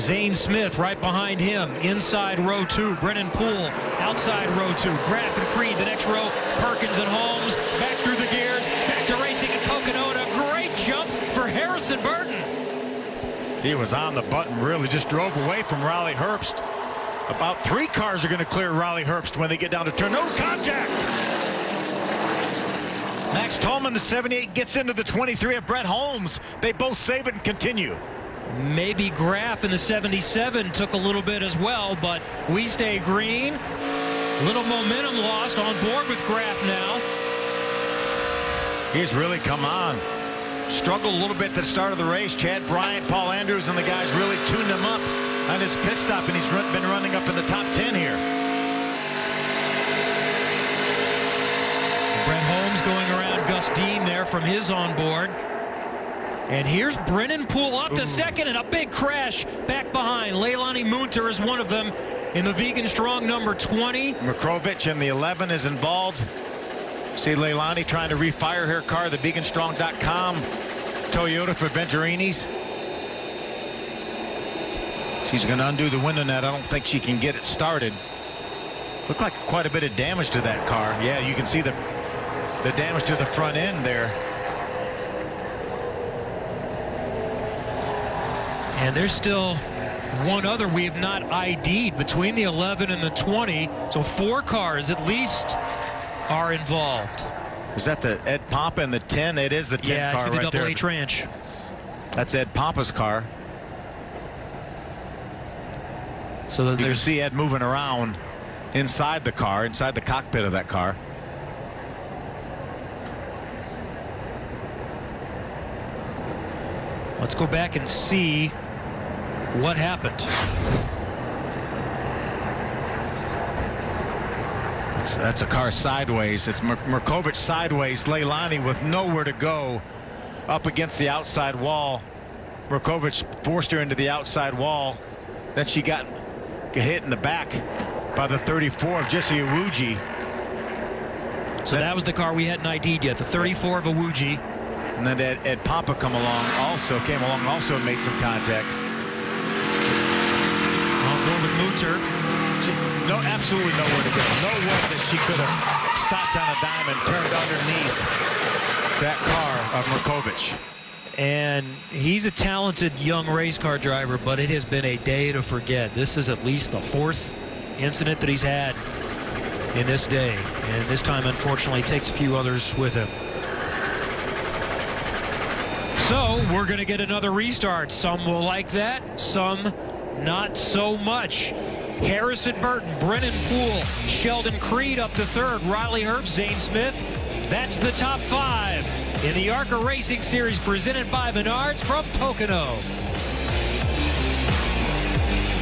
Zane Smith right behind him. Inside row two. Brennan Poole outside row two. Graf and Creed the next row. Perkins and Holmes back through the gears. Back to racing at Pocono. And a great jump for Harrison Burton. He was on the button, really just drove away from Riley Herbst. About three cars are going to clear Riley Herbst when they get down to turn. No contact. Max Tolman, the 78, gets into the 23 of Bret Holmes. They both save it and continue. Maybe Graf in the 77 took a little bit as well, but we stay green. Little momentum lost on board with Graf now. He's really come on. Struggled a little bit at the start of the race. Chad Bryant, Paul Andrews, and the guys really tuned him up on his pit stop, and he's been running up in the top 10 here. Bret Holmes going around Gus Dean there from his onboard. And here's Brennan Poole up to Ooh. second and a big crash back behind. Leilani Munter is one of them in the Vegan Strong number 20. Mrakovich in the 11 is involved. See Leilani trying to refire her car, the veganstrong.com Toyota for Venturinis. She's going to undo the window net. I don't think she can get it started. Looked like quite a bit of damage to that car. Yeah, you can see the the damage to the front end there. And there's still one other we have not ID'd between the 11 and the 20. So four cars at least are involved. Is that the Ed Pompa and the 10? It is the 10 yeah, car see the right double there. H Ranch. That's Ed Pompa's car. So you can see Ed moving around inside the car, inside the cockpit of that car. Let's go back and see what happened. That's, that's a car sideways. It's Mrakovich sideways. Leilani with nowhere to go up against the outside wall. Mrakovich forced her into the outside wall. Then she got hit in the back by the 34 of Jesse Iwuji. So that, that was the car we hadn't ID'd yet, the 34 of Iwuji. And then Ed, Ed Pompa come along, also came along, also made some contact. With Munter. She, no, absolutely nowhere to go. No way that she could have stopped on a dime and turned underneath that car of Mrakovich. And he's a talented young race car driver, but it has been a day to forget. This is at least the fourth incident that he's had in this day. And this time, unfortunately, takes a few others with him. So we're going to get another restart. Some will like that, some not so much. Harrison Burton, Brennan Poole, Sheldon Creed up to third, Riley Herbst, Zane Smith. That's the top five in the ARCA Racing Series presented by Menards from Pocono.